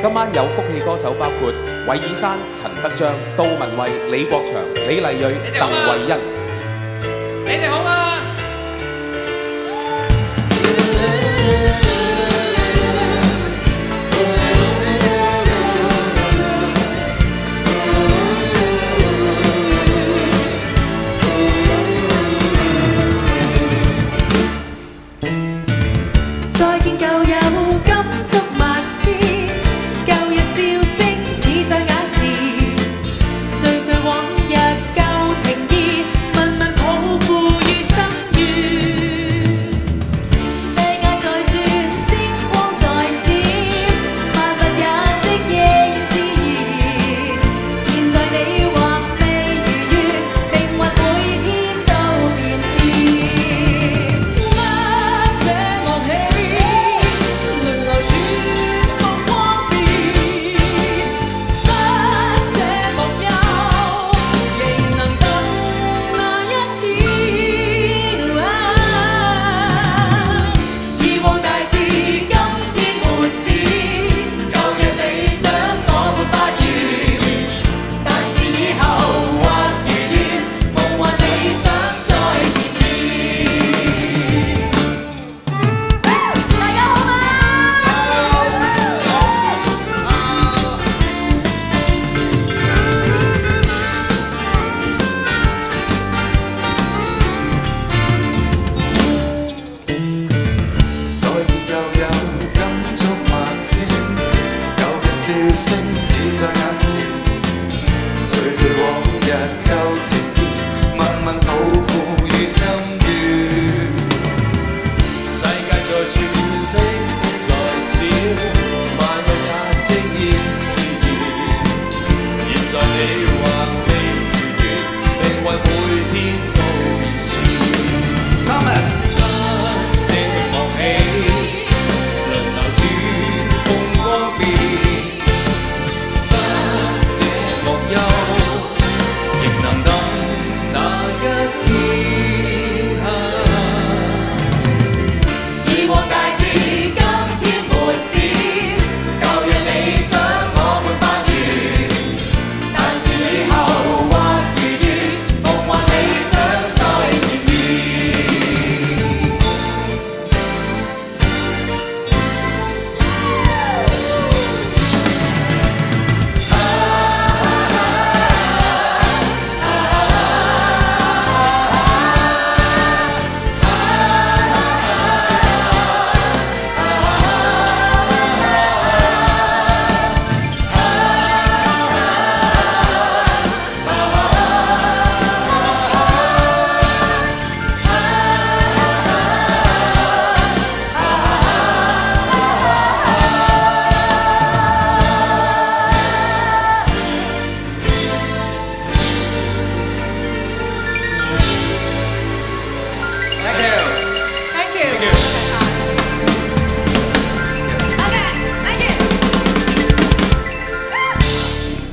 今晚有福气歌手包括韦尔山陈德章杜文蔚李国祥李丽蕊邓慧欣。